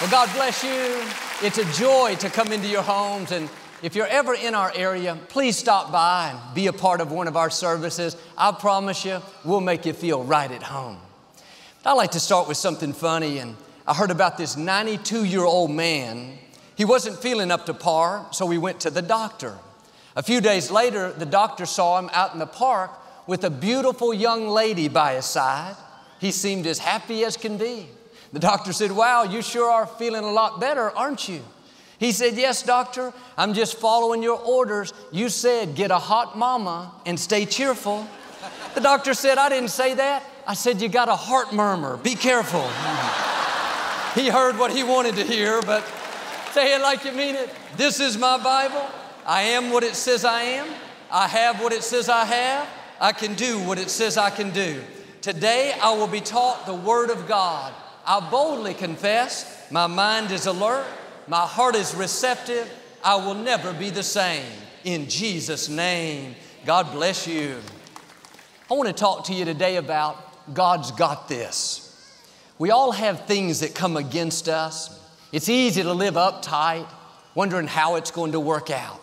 Well, God bless you. It's a joy to come into your homes. And if you're ever in our area, please stop by and be a part of one of our services. I promise you, we'll make you feel right at home. I like to start with something funny. And I heard about this 92 year old man. He wasn't feeling up to par, so he went to the doctor. A few days later, the doctor saw him out in the park with a beautiful young lady by his side. He seemed as happy as can be. The doctor said, Wow, you sure are feeling a lot better, aren't you? He said, Yes, doctor, I'm just following your orders. You said get a hot mama and stay cheerful. The doctor said, I didn't say that. I said, You got a heart murmur. Be careful. he heard what he wanted to hear, but say it like you mean it. This is my Bible. I am what it says I am. I have what it says I have. I can do what it says I can do. Today I will be taught the Word of God. I boldly confess, my mind is alert, my heart is receptive, I will never be the same. In Jesus' name, God bless you. I want to talk to you today about God's got this. We all have things that come against us. It's easy to live uptight, wondering how it's going to work out.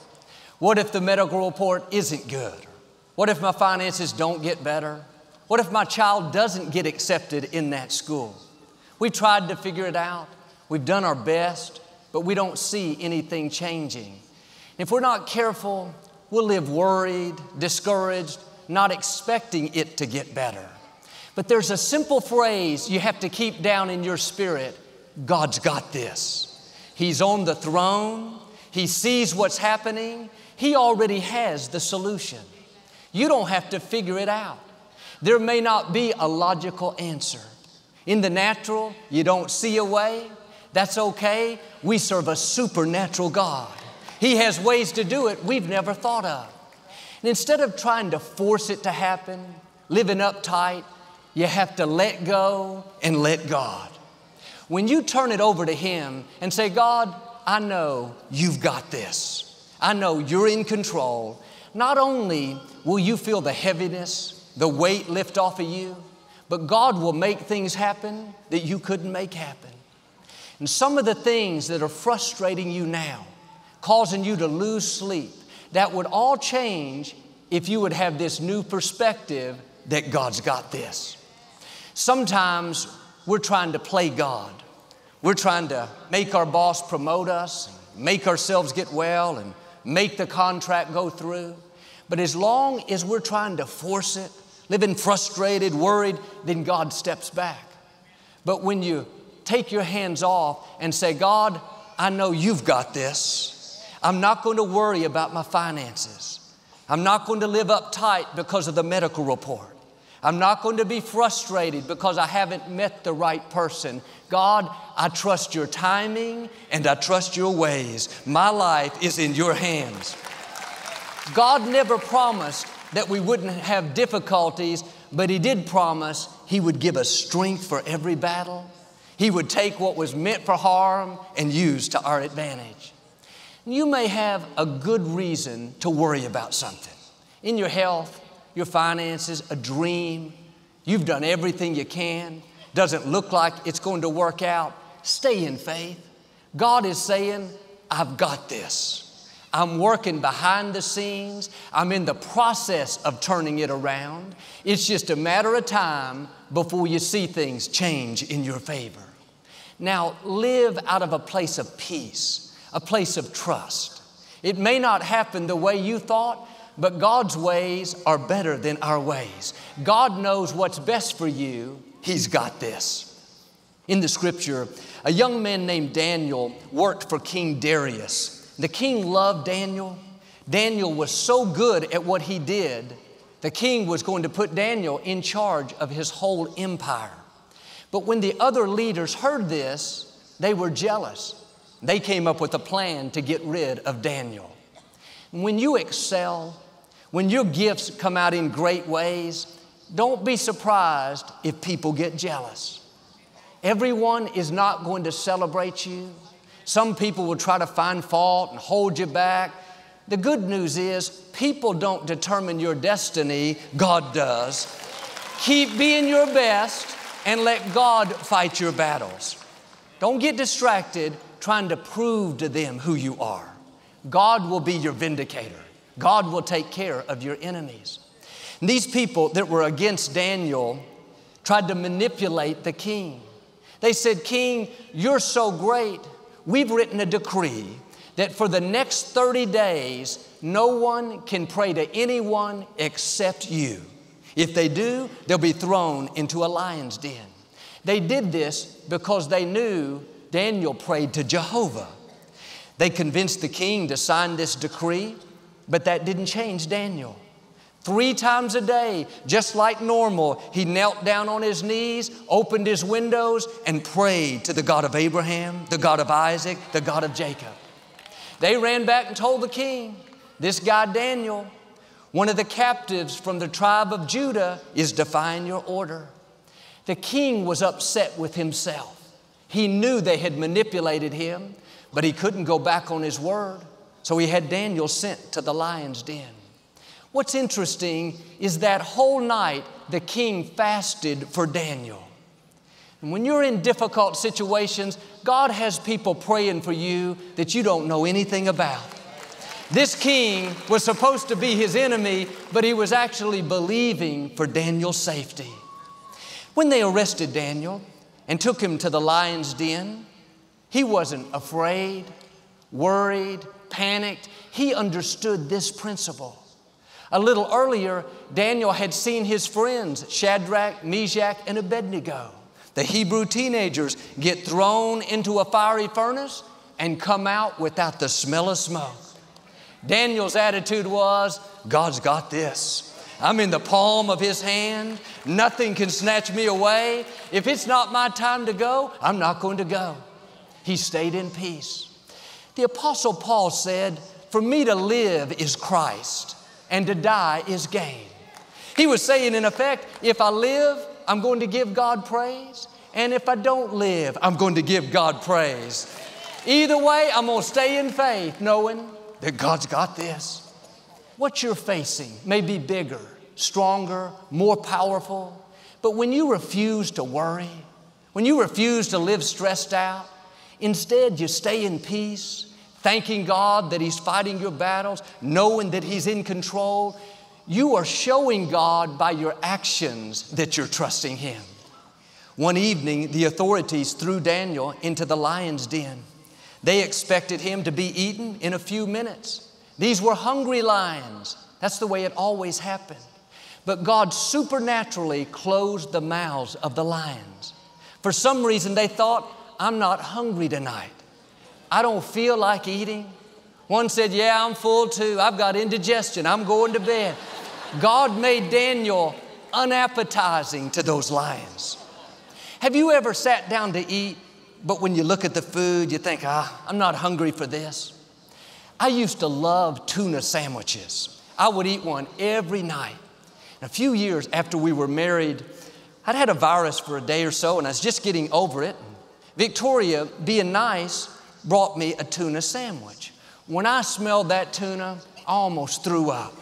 What if the medical report isn't good? What if my finances don't get better? What if my child doesn't get accepted in that school? We tried to figure it out. We've done our best, but we don't see anything changing. If we're not careful, we'll live worried, discouraged, not expecting it to get better. But there's a simple phrase you have to keep down in your spirit God's got this. He's on the throne, He sees what's happening, He already has the solution. You don't have to figure it out. There may not be a logical answer. In the natural, you don't see a way. That's okay. We serve a supernatural God. He has ways to do it we've never thought of. And instead of trying to force it to happen, living uptight, you have to let go and let God. When you turn it over to Him and say, God, I know you've got this. I know you're in control. Not only will you feel the heaviness, the weight lift off of you, but God will make things happen that you couldn't make happen. And some of the things that are frustrating you now, causing you to lose sleep, that would all change if you would have this new perspective that God's got this. Sometimes we're trying to play God. We're trying to make our boss promote us, make ourselves get well, and make the contract go through. But as long as we're trying to force it, living frustrated, worried, then God steps back. But when you take your hands off and say, God, I know you've got this. I'm not going to worry about my finances. I'm not going to live uptight because of the medical report. I'm not going to be frustrated because I haven't met the right person. God, I trust your timing and I trust your ways. My life is in your hands. God never promised that we wouldn't have difficulties, but He did promise He would give us strength for every battle. He would take what was meant for harm and use to our advantage. You may have a good reason to worry about something in your health, your finances, a dream. You've done everything you can. Doesn't look like it's going to work out. Stay in faith. God is saying, I've got this. I'm working behind the scenes. I'm in the process of turning it around. It's just a matter of time before you see things change in your favor. Now, live out of a place of peace, a place of trust. It may not happen the way you thought, but God's ways are better than our ways. God knows what's best for you. He's got this. In the scripture, a young man named Daniel worked for King Darius. The king loved Daniel. Daniel was so good at what he did, the king was going to put Daniel in charge of his whole empire. But when the other leaders heard this, they were jealous. They came up with a plan to get rid of Daniel. When you excel, when your gifts come out in great ways, don't be surprised if people get jealous. Everyone is not going to celebrate you. Some people will try to find fault and hold you back. The good news is, people don't determine your destiny, God does. Keep being your best and let God fight your battles. Don't get distracted trying to prove to them who you are. God will be your vindicator. God will take care of your enemies. And these people that were against Daniel tried to manipulate the king. They said, King, you're so great. We've written a decree that for the next 30 days, no one can pray to anyone except you. If they do, they'll be thrown into a lion's den. They did this because they knew Daniel prayed to Jehovah. They convinced the king to sign this decree, but that didn't change Daniel. Three times a day, just like normal, he knelt down on his knees, opened his windows, and prayed to the God of Abraham, the God of Isaac, the God of Jacob. They ran back and told the king, This guy Daniel, one of the captives from the tribe of Judah, is defying your order. The king was upset with himself. He knew they had manipulated him, but he couldn't go back on his word. So he had Daniel sent to the lion's den. What's interesting is that whole night the king fasted for Daniel. And when you're in difficult situations, God has people praying for you that you don't know anything about. This king was supposed to be his enemy, but he was actually believing for Daniel's safety. When they arrested Daniel and took him to the lion's den, he wasn't afraid, worried, panicked. He understood this principle. A little earlier, Daniel had seen his friends, Shadrach, Meshach, and Abednego, the Hebrew teenagers, get thrown into a fiery furnace and come out without the smell of smoke. Daniel's attitude was, God's got this. I'm in the palm of His hand. Nothing can snatch me away. If it's not my time to go, I'm not going to go. He stayed in peace. The Apostle Paul said, For me to live is Christ and to die is gain. He was saying, in effect, if I live, I'm going to give God praise. And if I don't live, I'm going to give God praise. Either way, I'm going to stay in faith, knowing that God's got this. What you're facing may be bigger, stronger, more powerful, but when you refuse to worry, when you refuse to live stressed out, instead you stay in peace thanking God that He's fighting your battles, knowing that He's in control, you are showing God by your actions that you're trusting Him. One evening, the authorities threw Daniel into the lion's den. They expected him to be eaten in a few minutes. These were hungry lions. That's the way it always happened. But God supernaturally closed the mouths of the lions. For some reason, they thought, I'm not hungry tonight. I don't feel like eating. One said, Yeah, I'm full too. I've got indigestion. I'm going to bed. God made Daniel unappetizing to those lions. Have you ever sat down to eat, but when you look at the food, you think, ah, I'm not hungry for this? I used to love tuna sandwiches. I would eat one every night. And a few years after we were married, I'd had a virus for a day or so, and I was just getting over it. Victoria, being nice, brought me a tuna sandwich. When I smelled that tuna, I almost threw up.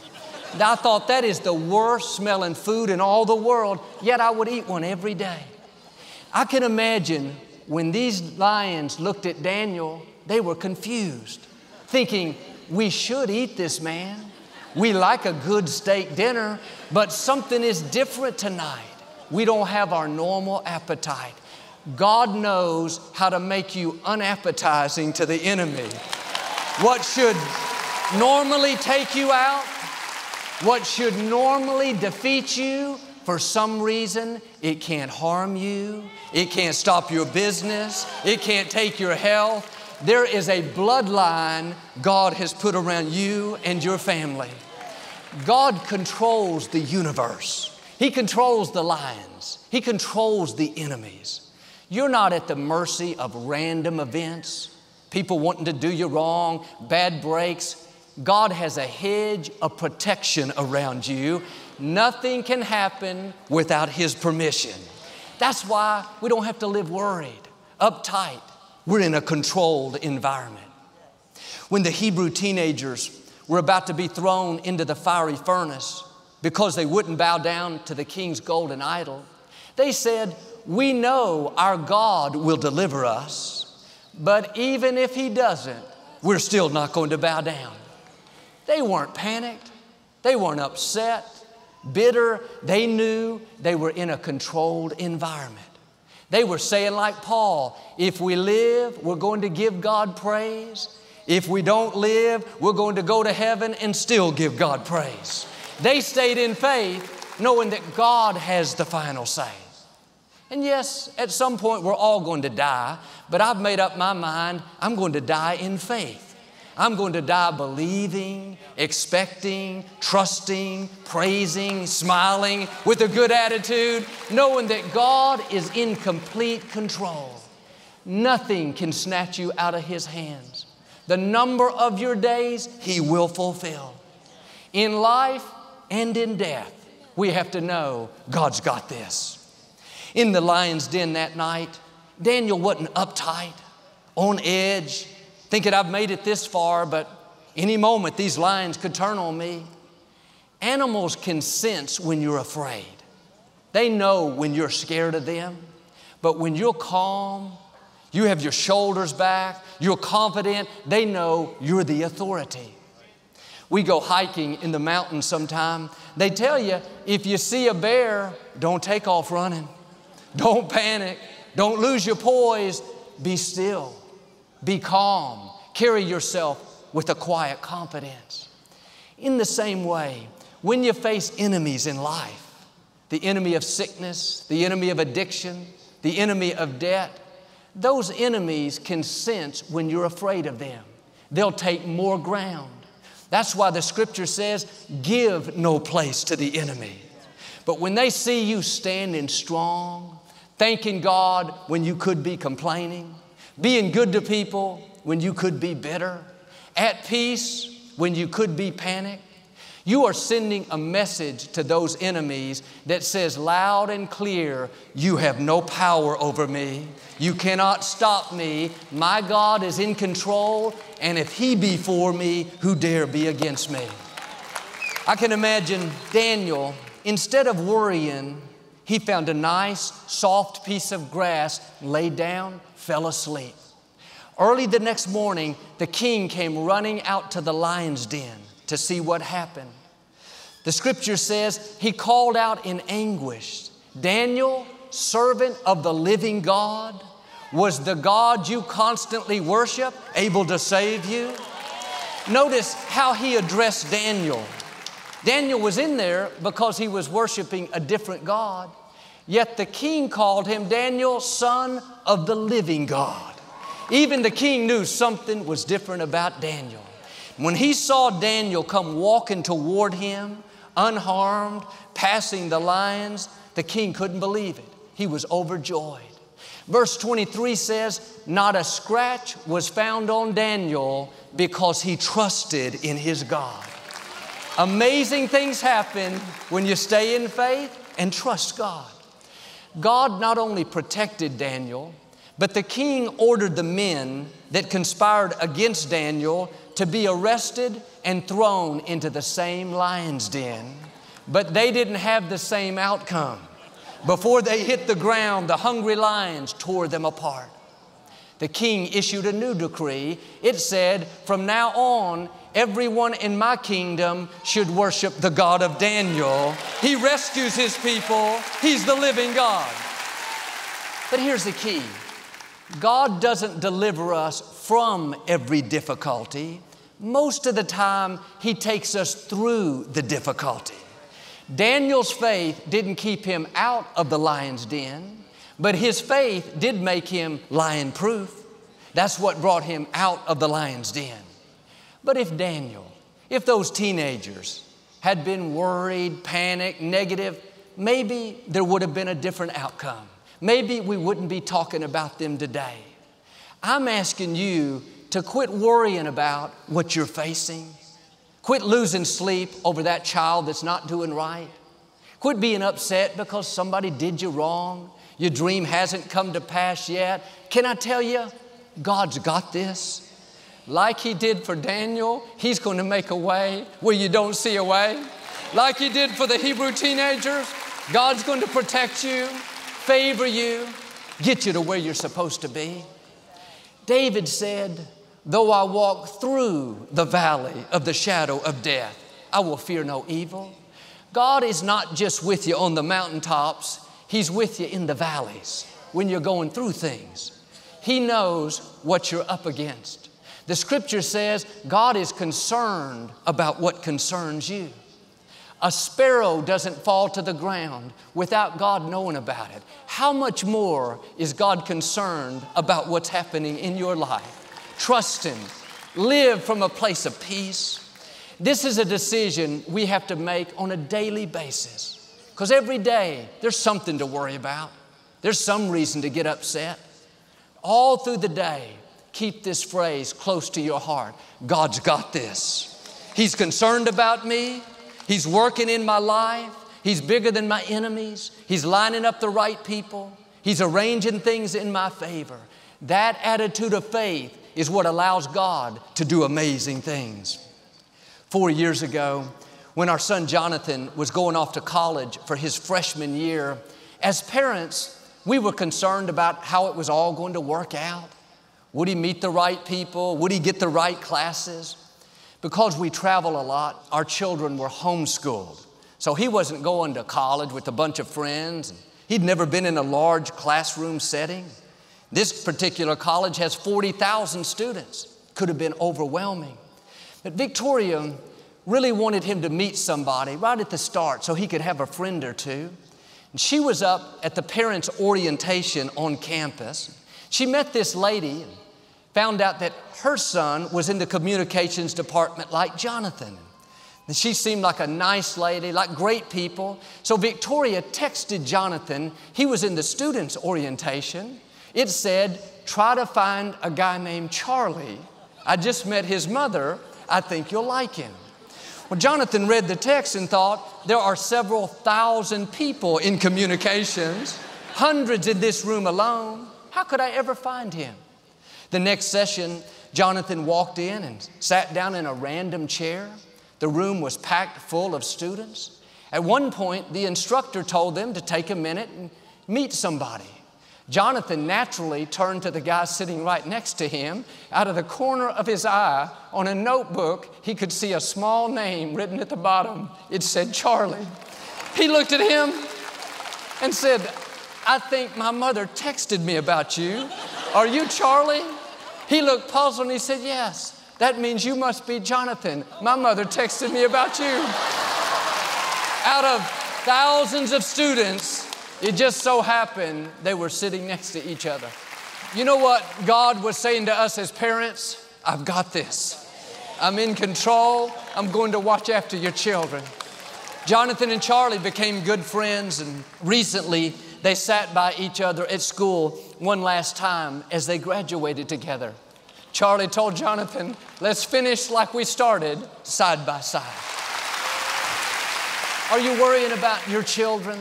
I thought that is the worst smelling food in all the world, yet I would eat one every day. I can imagine when these lions looked at Daniel, they were confused, thinking, We should eat this man. We like a good steak dinner, but something is different tonight. We don't have our normal appetite. God knows how to make you unappetizing to the enemy. What should normally take you out, what should normally defeat you, for some reason, it can't harm you, it can't stop your business, it can't take your health. There is a bloodline God has put around you and your family. God controls the universe. He controls the lions. He controls the enemies. You're not at the mercy of random events, people wanting to do you wrong, bad breaks. God has a hedge of protection around you. Nothing can happen without His permission. That's why we don't have to live worried, uptight. We're in a controlled environment. When the Hebrew teenagers were about to be thrown into the fiery furnace because they wouldn't bow down to the king's golden idol, They said, We know our God will deliver us, but even if He doesn't, we're still not going to bow down. They weren't panicked, they weren't upset, bitter. They knew they were in a controlled environment. They were saying, like Paul, if we live, we're going to give God praise. If we don't live, we're going to go to heaven and still give God praise. They stayed in faith, knowing that God has the final say. And yes, at some point we're all going to die, but I've made up my mind I'm going to die in faith. I'm going to die believing, expecting, trusting, praising, smiling with a good attitude, knowing that God is in complete control. Nothing can snatch you out of His hands. The number of your days, He will fulfill. In life and in death, we have to know God's got this. In the lion's den that night, Daniel wasn't uptight, on edge, thinking I've made it this far, but any moment these lions could turn on me. Animals can sense when you're afraid. They know when you're scared of them. But when you're calm, you have your shoulders back, you're confident, they know you're the authority. We go hiking in the mountains sometime. They tell you if you see a bear, don't take off running. Don't panic. Don't lose your poise. Be still. Be calm. Carry yourself with a quiet confidence. In the same way, when you face enemies in life, the enemy of sickness, the enemy of addiction, the enemy of debt, those enemies can sense when you're afraid of them. They'll take more ground. That's why the scripture says, give no place to the enemy. But when they see you standing strong, thanking God when you could be complaining, being good to people when you could be bitter, at peace when you could be panicked. You are sending a message to those enemies that says loud and clear, You have no power over me. You cannot stop me. My God is in control, and if He be for me, who dare be against me? I can imagine Daniel, instead of worrying, he found a nice, soft piece of grass, laid down, fell asleep. Early the next morning, the king came running out to the lion's den to see what happened. The scripture says he called out in anguish Daniel, servant of the living God, was the God you constantly worship able to save you? Notice how he addressed Daniel. Daniel was in there because he was worshiping a different God. Yet the king called him Daniel, son of the living God. Even the king knew something was different about Daniel. When he saw Daniel come walking toward him, unharmed, passing the lions, the king couldn't believe it. He was overjoyed. Verse 23 says, Not a scratch was found on Daniel because he trusted in his God. Amazing things happen when you stay in faith and trust God. God not only protected Daniel, but the king ordered the men that conspired against Daniel to be arrested and thrown into the same lion's den. But they didn't have the same outcome. Before they hit the ground, the hungry lions tore them apart. The king issued a new decree. It said, From now on, everyone in my kingdom should worship the God of Daniel. He rescues his people, he's the living God. But here's the key God doesn't deliver us from every difficulty. Most of the time, He takes us through the difficulty. Daniel's faith didn't keep him out of the lion's den, but his faith did make him lion proof. That's what brought him out of the lion's den. But if Daniel, if those teenagers had been worried, panicked, negative, maybe there would have been a different outcome maybe we wouldn't be talking about them today. I'm asking you to quit worrying about what you're facing. Quit losing sleep over that child that's not doing right. Quit being upset because somebody did you wrong. Your dream hasn't come to pass yet. Can I tell you, God's got this. Like He did for Daniel, He's going to make a way where you don't see a way. Like He did for the Hebrew teenagers, God's going to protect you. favor you, get you to where you're supposed to be. David said, Though I walk through the valley of the shadow of death, I will fear no evil. God is not just with you on the mountaintops, He's with you in the valleys when you're going through things. He knows what you're up against. The scripture says God is concerned about what concerns you. A sparrow doesn't fall to the ground without God knowing about it. How much more is God concerned about what's happening in your life? Trust Him. Live from a place of peace. This is a decision we have to make on a daily basis because every day there's something to worry about. There's some reason to get upset. All through the day, keep this phrase close to your heart God's got this. He's concerned about me, He's working in my life, He's bigger than my enemies, He's lining up the right people, He's arranging things in my favor. That attitude of faith is what allows God to do amazing things. Four years ago, when our son Jonathan was going off to college for his freshman year, as parents, we were concerned about how it was all going to work out. Would he meet the right people? Would he get the right classes? Because we travel a lot, our children were homeschooled. So he wasn't going to college with a bunch of friends. He'd never been in a large classroom setting. This particular college has 40,000 students. Could have been overwhelming. But Victoria really wanted him to meet somebody right at the start so he could have a friend or two. And she was up at the parents' orientation on campus. She met this lady found out that her son was in the communications department like Jonathan. And she seemed like a nice lady, like great people. So Victoria texted Jonathan. He was in the students' orientation. It said, Try to find a guy named Charlie. I just met his mother. I think you'll like him. Well, Jonathan read the text and thought, there are several thousand people in communications, hundreds in this room alone. How could I ever find him? The next session, Jonathan walked in and sat down in a random chair. The room was packed full of students. At one point, the instructor told them to take a minute and meet somebody. Jonathan naturally turned to the guy sitting right next to him. Out of the corner of his eye, on a notebook, he could see a small name written at the bottom. It said Charlie. He looked at him and said, I think my mother texted me about you. Are you Charlie? He looked puzzled and he said, Yes. That means you must be Jonathan. My mother texted me about you. Out of thousands of students, it just so happened they were sitting next to each other. You know what God was saying to us as parents? I've got this. I'm in control. I'm going to watch after your children. Jonathan and Charlie became good friends, and recently they sat by each other at school one last time as they graduated together. Charlie told Jonathan, Let's finish like we started, side by side. Are you worrying about your children?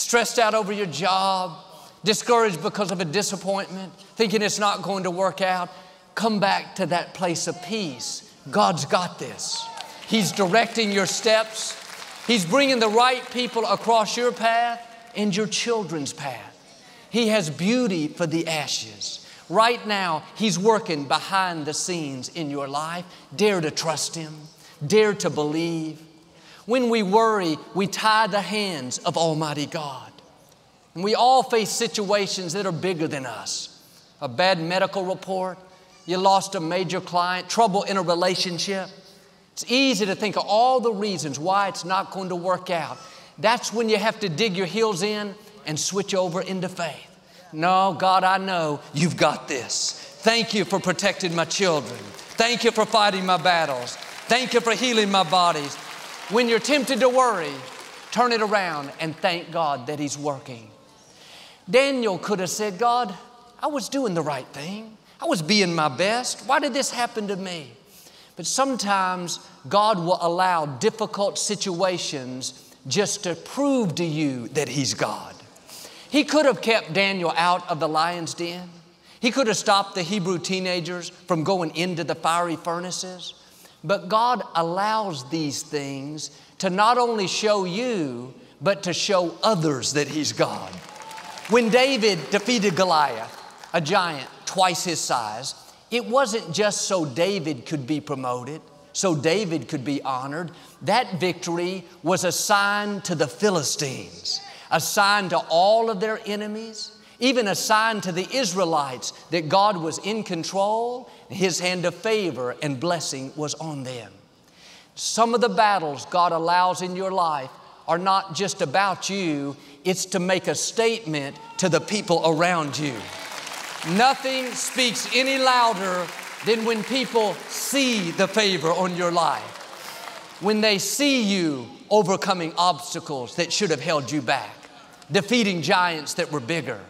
stressed out over your job, discouraged because of a disappointment, thinking it's not going to work out, come back to that place of peace. God's got this. He's directing your steps. He's bringing the right people across your path and your children's path. He has beauty for the ashes. Right now, He's working behind the scenes in your life. Dare to trust Him, dare to believe. When we worry, we tie the hands of Almighty God. And we all face situations that are bigger than us. A bad medical report, you lost a major client, trouble in a relationship. It's easy to think of all the reasons why it's not going to work out. That's when you have to dig your heels in and switch over into faith. No, God, I know you've got this. Thank you for protecting my children. Thank you for fighting my battles. Thank you for healing my bodies. When you're tempted to worry, turn it around and thank God that He's working. Daniel could have said, God, I was doing the right thing. I was being my best. Why did this happen to me? But sometimes God will allow difficult situations just to prove to you that He's God. He could have kept Daniel out of the lion's den. He could have stopped the Hebrew teenagers from going into the fiery furnaces. But God allows these things to not only show you, but to show others that He's God. When David defeated Goliath, a giant twice his size, it wasn't just so David could be promoted, so David could be honored. That victory was a sign to the Philistines, a sign to all of their enemies, even a sign to the Israelites that God was in control, His hand of favor and blessing was on them. Some of the battles God allows in your life are not just about you, it's to make a statement to the people around you. Nothing speaks any louder than when people see the favor on your life. When they see you overcoming obstacles that should have held you back, defeating giants that were bigger,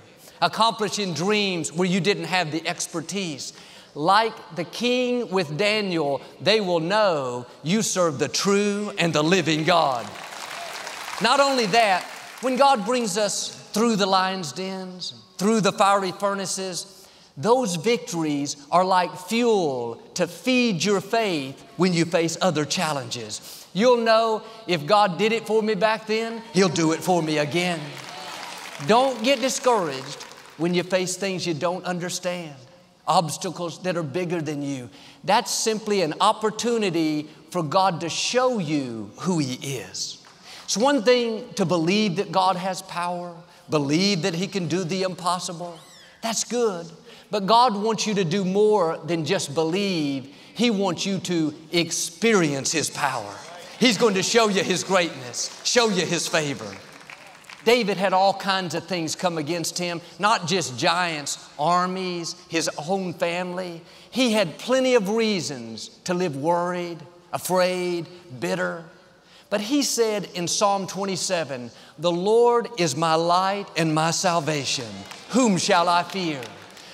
accomplishing dreams where you didn't have the expertise. Like the king with Daniel, they will know you serve the true and the living God. Not only that, when God brings us through the lion's dens, through the fiery furnaces, those victories are like fuel to feed your faith when you face other challenges. You'll know if God did it for me back then, He'll do it for me again. Don't get discouraged when you face things you don't understand, obstacles that are bigger than you. That's simply an opportunity for God to show you who He is. It's one thing to believe that God has power, believe that He can do the impossible. That's good. But God wants you to do more than just believe. He wants you to experience His power. He's going to show you His greatness, show you His favor. David had all kinds of things come against him, not just giants, armies, his own family. He had plenty of reasons to live worried, afraid, bitter. But he said in Psalm 27, The Lord is my light and my salvation. Whom shall I fear?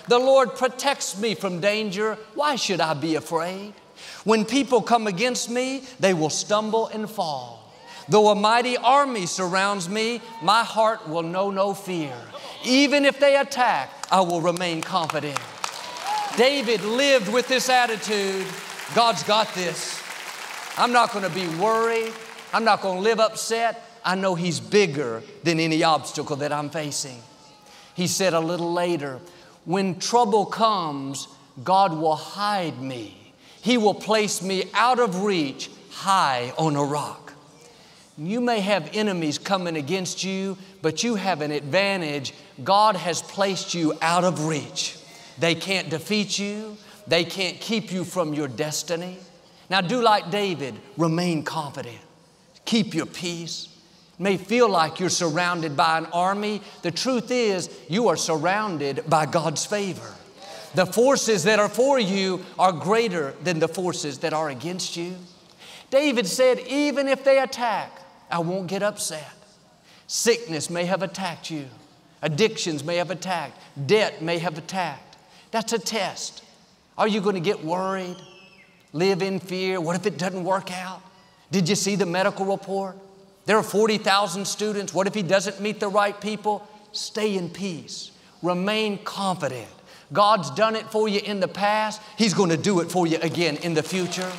The Lord protects me from danger. Why should I be afraid? When people come against me, they will stumble and fall. Though a mighty army surrounds me, my heart will know no fear. Even if they attack, I will remain confident. David lived with this attitude God's got this. I'm not going to be worried. I'm not going to live upset. I know He's bigger than any obstacle that I'm facing. He said a little later, when trouble comes, God will hide me. He will place me out of reach, high on a rock. You may have enemies coming against you, but you have an advantage. God has placed you out of reach. They can't defeat you, they can't keep you from your destiny. Now, do like David, remain confident. Keep your peace. May feel like you're surrounded by an army. The truth is, you are surrounded by God's favor. The forces that are for you are greater than the forces that are against you. David said, Even if they attack, I won't get upset. Sickness may have attacked you, addictions may have attacked, debt may have attacked. That's a test. Are you going to get worried? Live in fear? What if it doesn't work out? Did you see the medical report? There are 40,000 students. What if he doesn't meet the right people? Stay in peace. Remain confident. God's done it for you in the past. He's going to do it for you again in the future.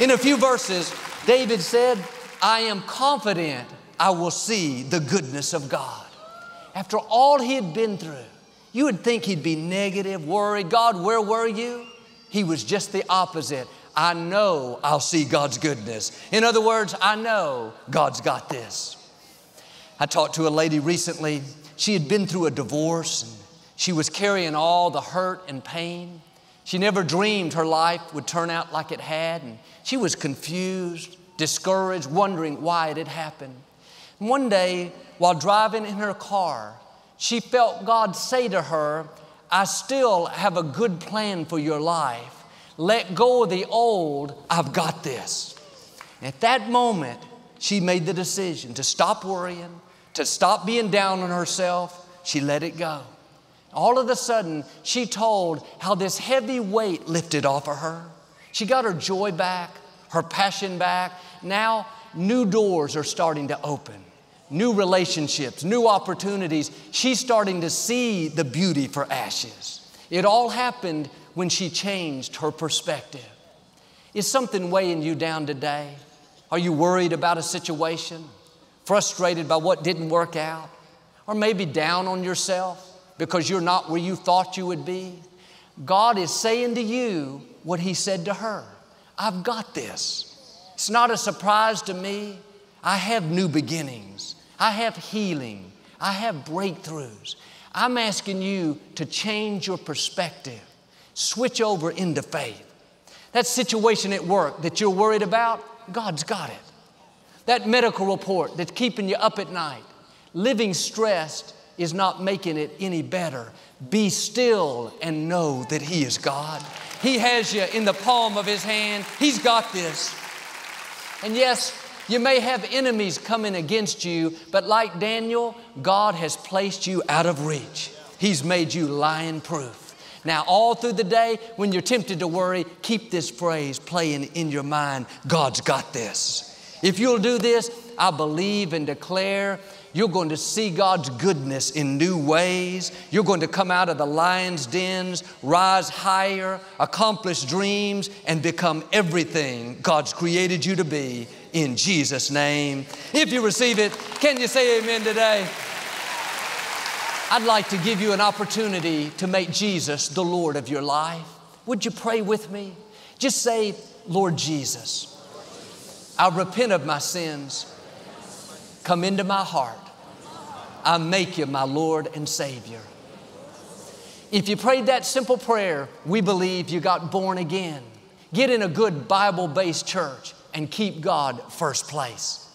In a few verses, David said, I am confident I will see the goodness of God. After all he had been through, you would think he'd be negative, worried. God, where were you? He was just the opposite. I know I'll see God's goodness. In other words, I know God's got this. I talked to a lady recently. She had been through a divorce and she was carrying all the hurt and pain. She never dreamed her life would turn out like it had, and she was confused, discouraged, wondering why it had happened. And one day, while driving in her car, she felt God say to her, I still have a good plan for your life let go of the old, I've got this. At that moment, she made the decision to stop worrying, to stop being down on herself. She let it go. All of a sudden, she told how this heavy weight lifted off of her. She got her joy back, her passion back. Now, new doors are starting to open, new relationships, new opportunities. She's starting to see the beauty for ashes. It all happened when she changed her perspective. Is something weighing you down today? Are you worried about a situation? Frustrated by what didn't work out? or maybe down on yourself because you're not where you thought you would be, God is saying to you what He said to her I've got this. It's not a surprise to me. I have new beginnings, I have healing, I have breakthroughs. I'm asking you to change your perspective, switch over into faith. That situation at work that you're worried about, God's got it. That medical report that's keeping you up at night, living stressed is not making it any better. Be still and know that He is God. He has you in the palm of His hand. He's got this. And yes, you may have enemies coming against you, but like Daniel, God has placed you out of reach. He's made you lion proof. Now, all through the day, when you're tempted to worry, keep this phrase playing in your mind God's got this. If you'll do this, I believe and declare you're going to see God's goodness in new ways. You're going to come out of the lion's dens, rise higher, accomplish dreams, and become everything God's created you to be in Jesus' name. If you receive it, can you say amen today? I'd like to give you an opportunity to make Jesus the Lord of your life. Would you pray with me? Just say, Lord Jesus, I repent of my sins. Come into my heart. I make you my Lord and Savior. If you prayed that simple prayer, we believe you got born again. Get in a good Bible based church and keep God first place.